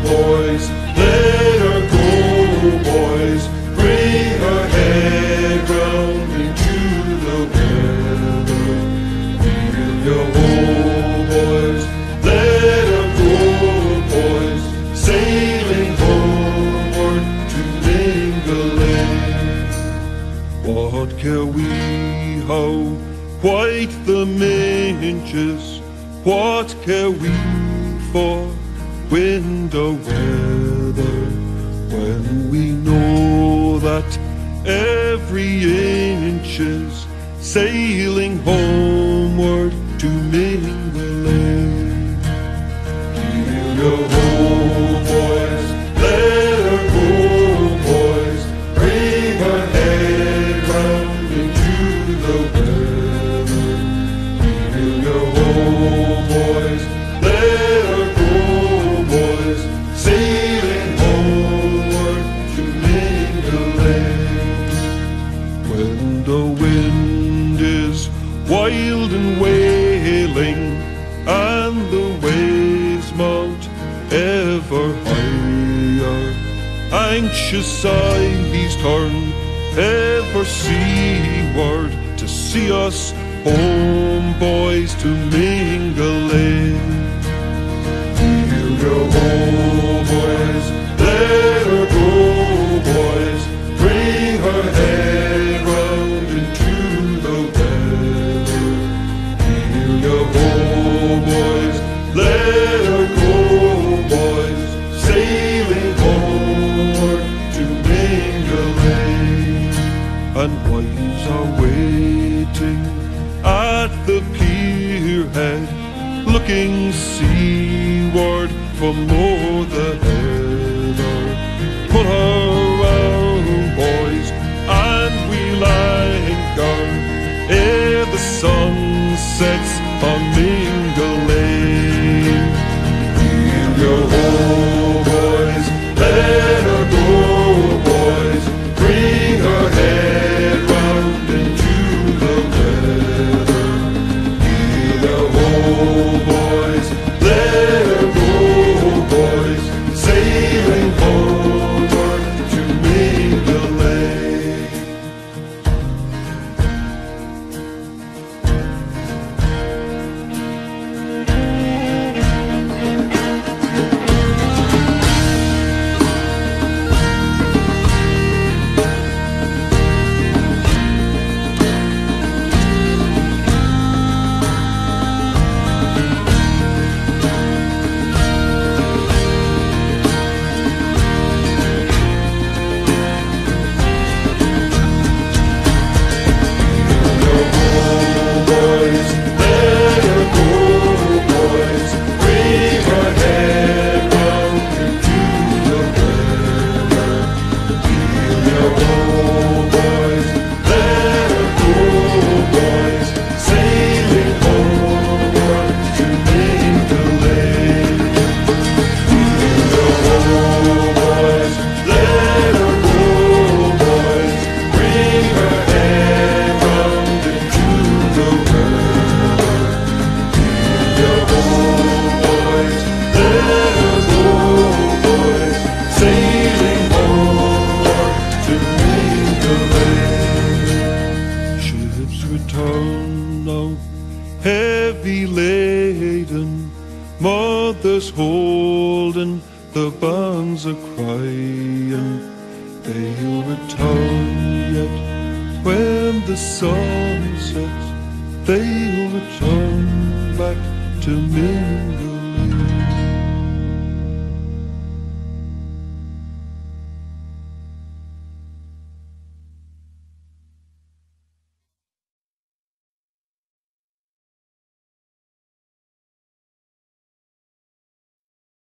boys, let her go, boys, bring her head round into the weather. Boys, let her go, boys, sailing to What care we how white the? What care we for? window weather when we know that every inch is sailing homeward to Mingulay. When the wind is wild and wailing, and the waves mount ever higher, anxious eyes turn ever seaward to see us home, boys, to Mingulay. appeared, looking seaward for more the heather. Put her return out heavy laden, mothers holding the bands are crying. They'll return yet when the sun sets, they'll return back to me.